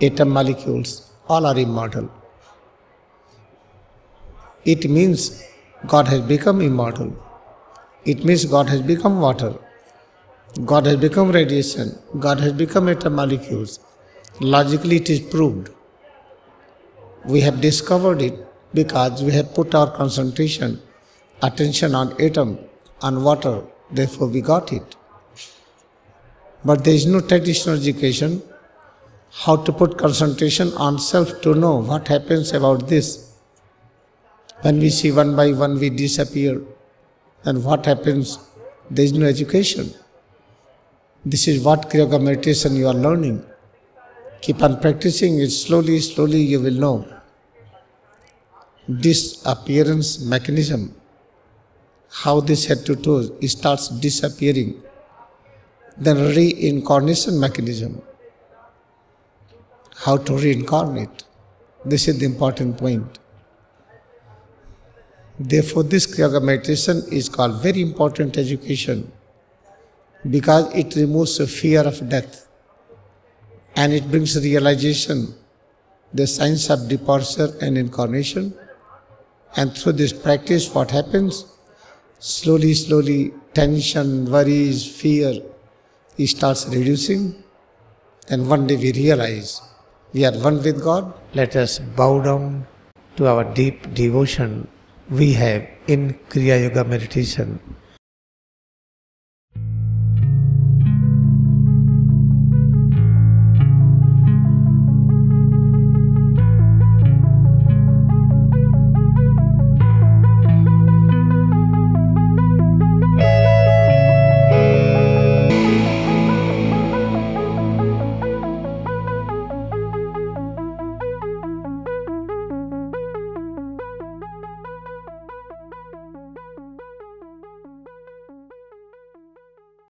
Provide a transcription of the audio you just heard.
atom molecules, all are immortal. It means God has become immortal. It means God has become water. God has become radiation. God has become atom molecules. Logically, it is proved. We have discovered it because we have put our concentration, attention on atom, on water, therefore we got it. But there is no traditional education how to put concentration on self to know what happens about this. When we see one by one we disappear, then what happens? There is no education. This is what Kriya Yoga meditation you are learning. Keep on practicing it slowly, slowly you will know. Disappearance mechanism, how this head to toe starts disappearing. Then reincarnation mechanism, how to reincarnate. This is the important point. Therefore, this Kriya Yoga meditation is called very important education because it removes the fear of death and it brings realization, the science of departure and incarnation. And through this practice, what happens? Slowly, slowly, tension, worries, fear, it starts reducing. And one day we realize we are one with God. Let us bow down to our deep devotion we have in Kriya Yoga meditation